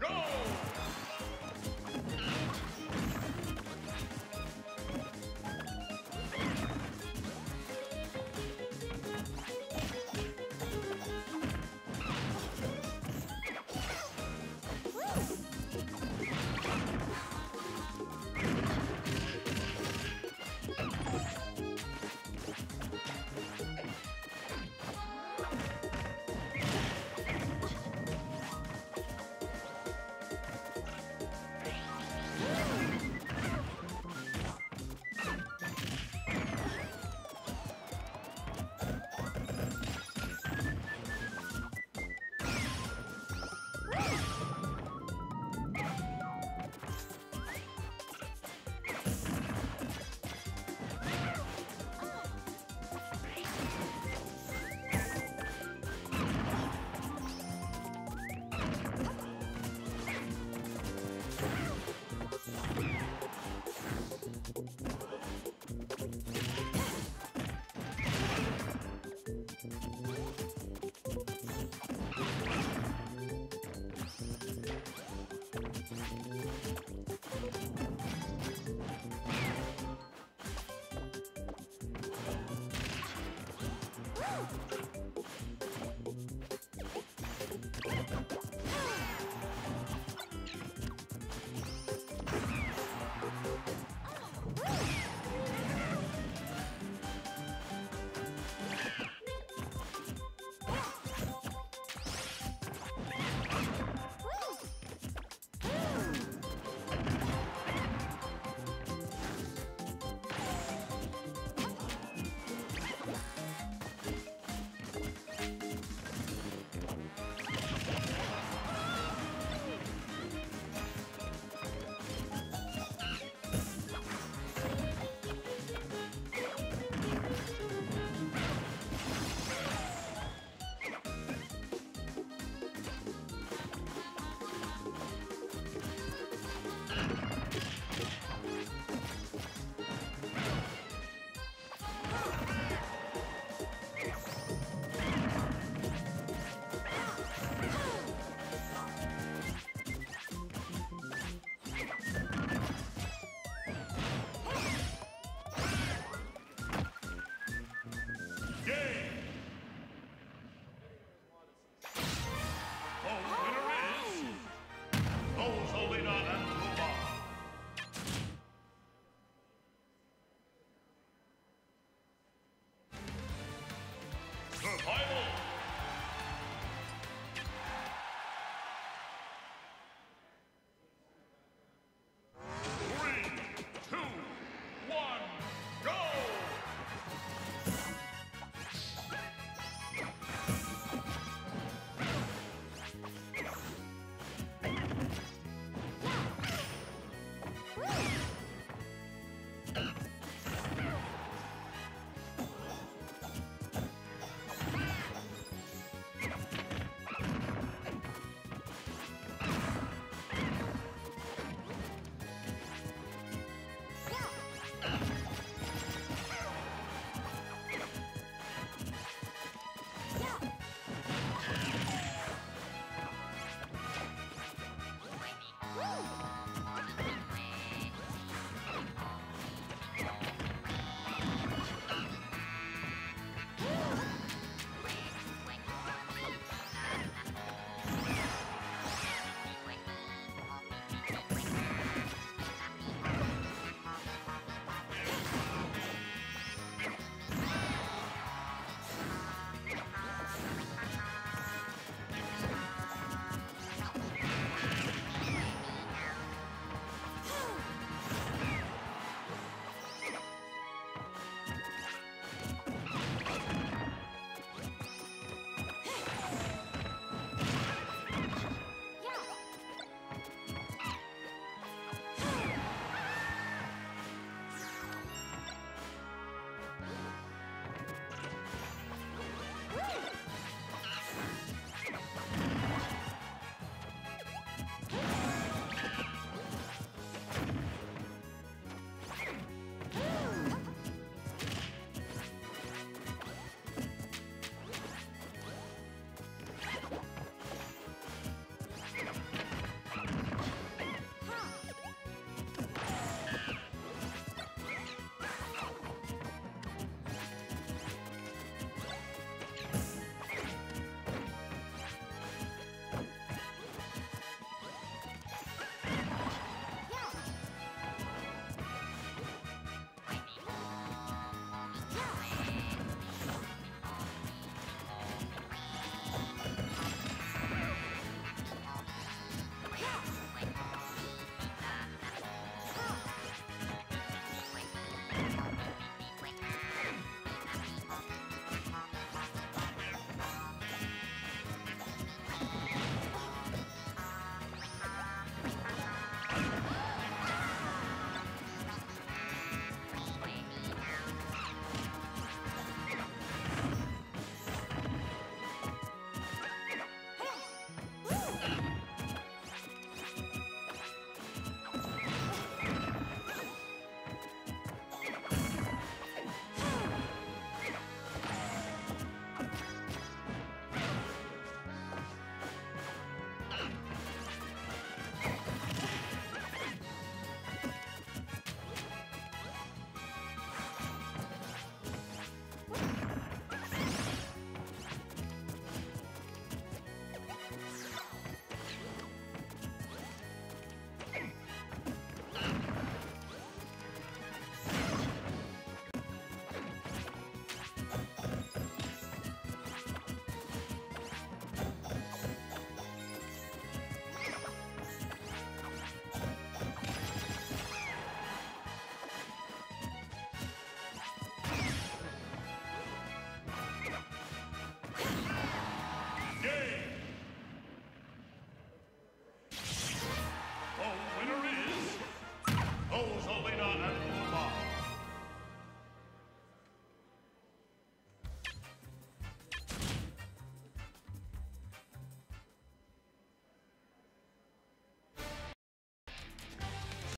Go! Woo! Survival